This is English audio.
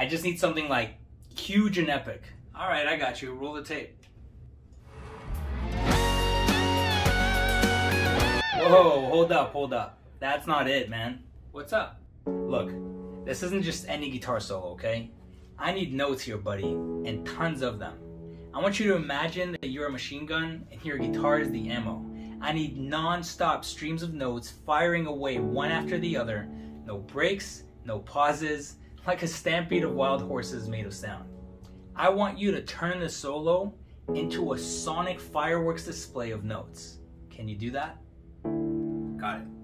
I just need something like huge and epic. All right, I got you. Roll the tape. Whoa, hold up, hold up. That's not it, man. What's up? Look, this isn't just any guitar solo, okay? I need notes here, buddy, and tons of them. I want you to imagine that you're a machine gun and your guitar is the ammo. I need non-stop streams of notes firing away one after the other. No breaks, no pauses, like a stampede of wild horses made of sound. I want you to turn the solo into a sonic fireworks display of notes. Can you do that? Got it.